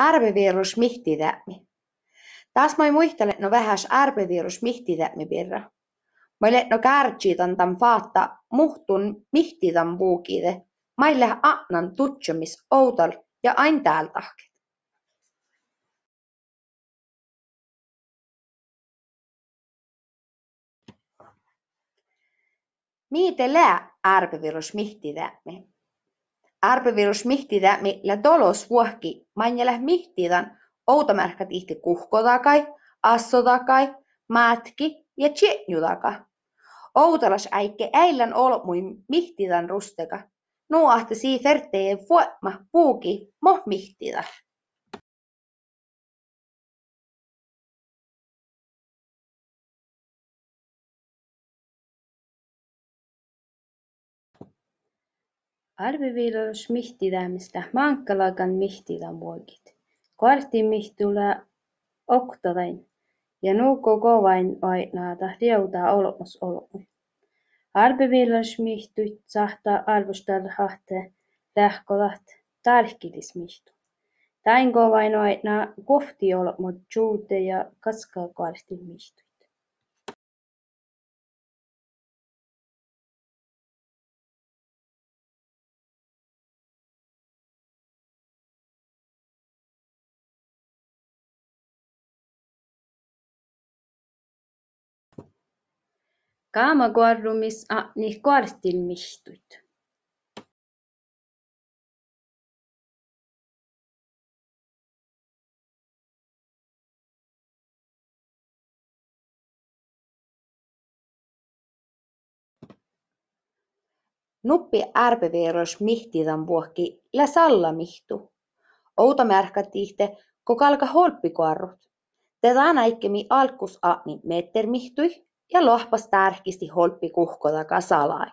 ärbevirus mihtidämi. Taas moi muistelen no vähäs ärbevirus mihtidämi pirra. Moi no kärtsiitan tam faatta muhtun mihtidan puukide. Maille annan tutsumis outal ja ain täältähket. Miite lää ärbevirus mihtidämi. Ärbevirus mihtidämi lä dolos vuohki manjele mihtidan outomärkä tihti kuhkotakai, assotakai, määtki ja tjetnjudakai. Outalas äikke äillän olmuin mihtidan rusteka. Nuahti sii fertee vuotma puuki moh mihtida. Arviviilos mihtidämistä maankalagan mihtidän vuokit. Kvartin mihtula oktodain ja nuuko kovain ainaata riautaa olmos olmui. Arviviilos mihtuit sahtaa arvostella hahte lähkolat tarkkilis mihtu. Tain kovain aina kohti olmot juute ja kaskaa kvartin mihtuit. Kaamakorrumis aqni kvartil mihtuit. Nuppi ärpeveeros mihtidan vuokki lä salla mihtu. Outa märkätihte, ko kalka holppikoarrut. Tätä näikkemi alkus aqni metter mihtui ja lohpas tärkisti holppi kuhkoda kasalai.